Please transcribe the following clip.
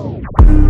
Oh.